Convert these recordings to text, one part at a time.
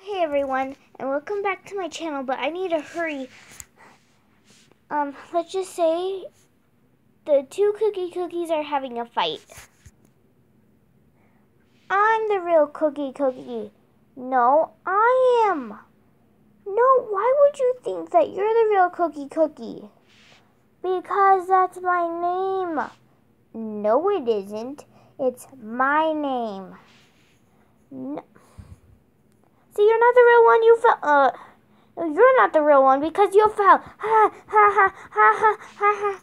Hey everyone, and welcome back to my channel, but I need to hurry. Um, let's just say the two cookie cookies are having a fight. I'm the real cookie cookie. No, I am. No, why would you think that you're the real cookie cookie? Because that's my name. No, it isn't. It's my name. No. See, you're not the real one. You fell. Uh, you're not the real one because you fell. Ha ha ha ha ha ha.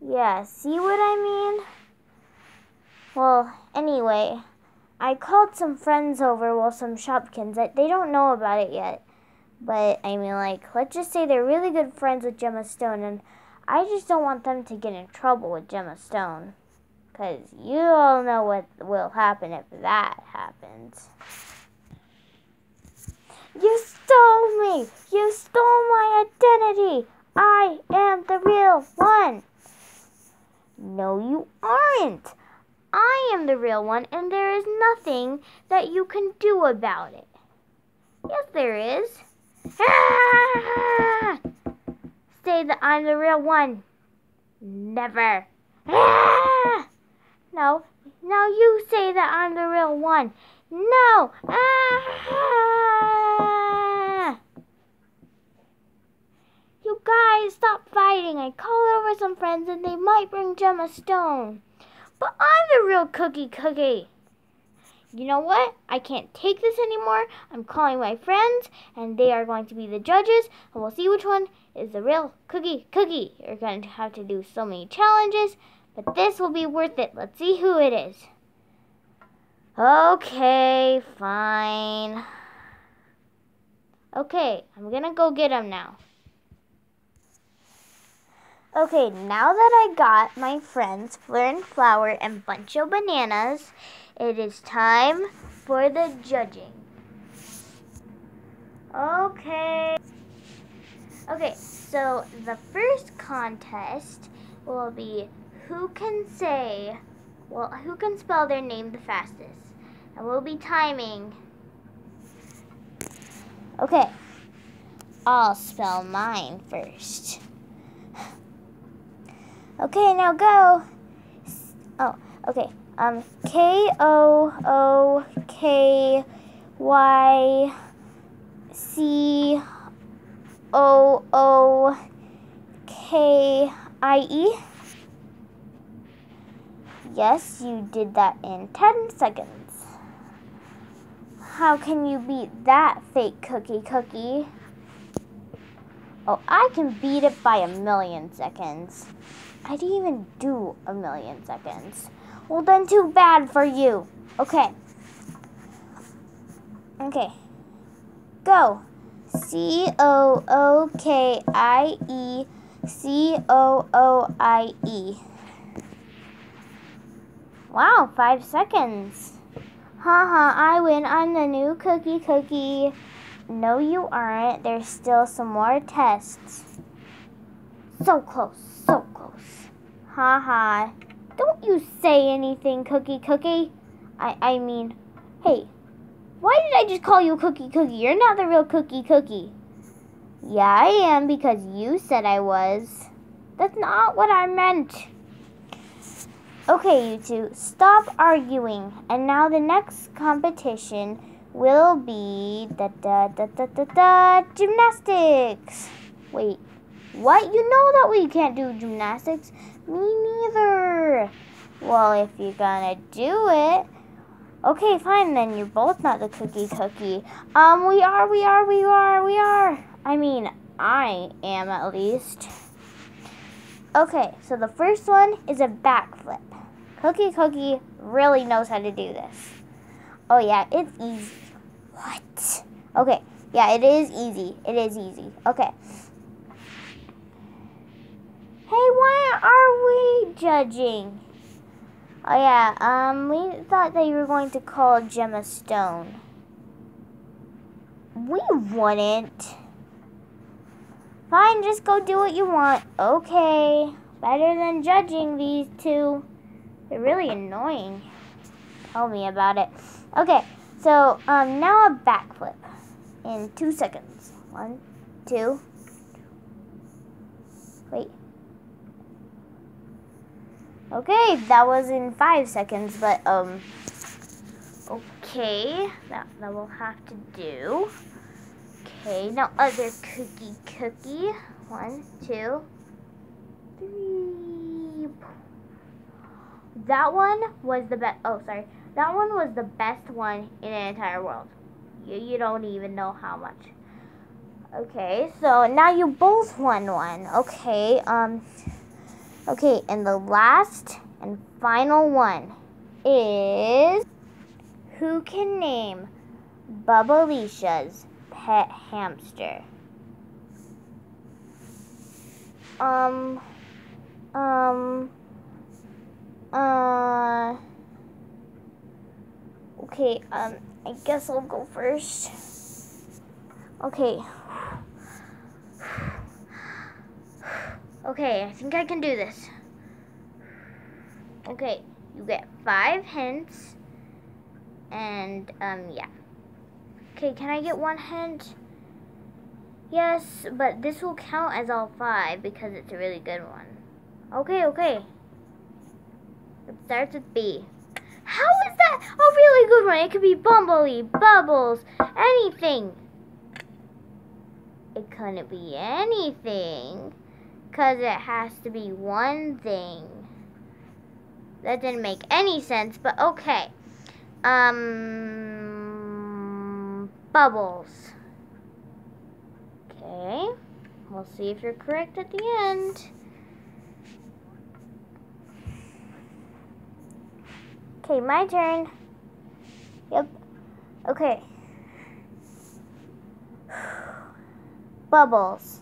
Yeah, see what I mean? Well, anyway, I called some friends over, well, some Shopkins. They don't know about it yet. But, I mean, like, let's just say they're really good friends with Gemma Stone, and I just don't want them to get in trouble with Gemma Stone. Because you all know what will happen if that happens. You stole me! You stole my identity! I am the real one! No, you aren't! I am the real one, and there is nothing that you can do about it. Yes, there is. Ah! Say that I'm the real one. Never. Ah! No, now you say that I'm the real one. No! Ah! You guys, stop fighting. I called over some friends and they might bring Gemma Stone. But I'm the real cookie cookie. You know what? I can't take this anymore. I'm calling my friends and they are going to be the judges and we'll see which one is the real cookie cookie. You're going to have to do so many challenges, but this will be worth it. Let's see who it is. Okay, fine. Okay, I'm gonna go get him now. Okay, now that I got my friends Fleur and Flower and Bunch of Bananas, it is time for the judging. Okay. Okay, so the first contest will be who can say, well, who can spell their name the fastest. And we'll be timing. Okay. I'll spell mine first. Okay, now go. Oh, okay. Um, K O O K Y C O O K I E. Yes, you did that in 10 seconds. How can you beat that fake cookie cookie? Oh, I can beat it by a million seconds. I didn't even do a million seconds. Well, then too bad for you. Okay. Okay. Go. C O O K I E C O O I E. Wow, five seconds. Haha, I win. I'm the new cookie cookie. No, you aren't. There's still some more tests. So close, so close. Haha. Don't you say anything, cookie cookie. I, I mean, hey, why did I just call you cookie cookie? You're not the real cookie cookie. Yeah, I am because you said I was. That's not what I meant. Okay, you two, stop arguing. And now the next competition will be da da da da da da gymnastics. Wait, what? You know that we can't do gymnastics? Me neither. Well, if you're gonna do it, okay, fine. Then you're both not the cookie cookie. Um, we are, we are, we are, we are. I mean, I am at least. Okay, so the first one is a backflip. Cookie Cookie really knows how to do this. Oh yeah, it's easy. What? Okay, yeah, it is easy. It is easy. Okay. Hey, why are we judging? Oh yeah, um, we thought that you were going to call Gemma Stone. We wouldn't. Fine, just go do what you want. Okay. Better than judging these two. They're really annoying. Tell me about it. Okay, so um, now a backflip. in two seconds. One, two. Wait. Okay, that was in five seconds, but um. Okay, that that will have to do. Okay, now other cookie cookie. One, two, three. That one was the best. Oh, sorry. That one was the best one in the entire world. You, you don't even know how much. Okay, so now you both won one. Okay, um, okay, and the last and final one is who can name Bubbleisha's pet hamster? Um, um, uh, okay, um, I guess I'll go first. Okay. Okay, I think I can do this. Okay, you get five hints. And, um, yeah. Okay, can I get one hint? Yes, but this will count as all five because it's a really good one. Okay, okay. It starts with B. How is that a really good one? It could be Bumblebee, Bubbles, anything. It couldn't be anything. Because it has to be one thing. That didn't make any sense, but okay. Um, Bubbles. Okay. We'll see if you're correct at the end. Okay, my turn. Yep. Okay. Bubbles.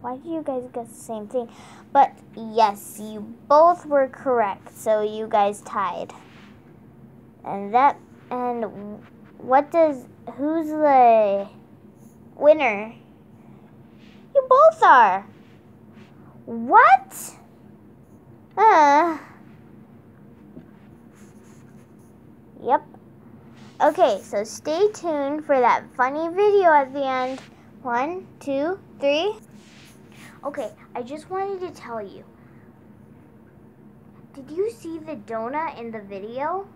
Why did you guys guess the same thing? But yes, you both were correct, so you guys tied. And that, and what does, who's the winner? You both are. What? Uh. Yep. Okay, so stay tuned for that funny video at the end. One, two, three. Okay, I just wanted to tell you. Did you see the donut in the video?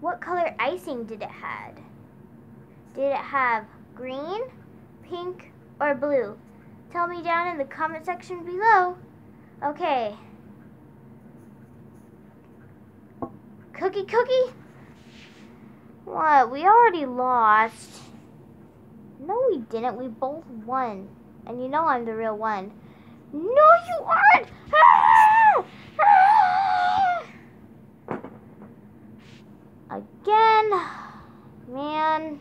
What color icing did it had? Did it have green, pink, or blue? Tell me down in the comment section below. Okay. Cookie Cookie? What? We already lost. No, we didn't. We both won. And you know I'm the real one. No, you aren't! Ah! Ah! Again, man.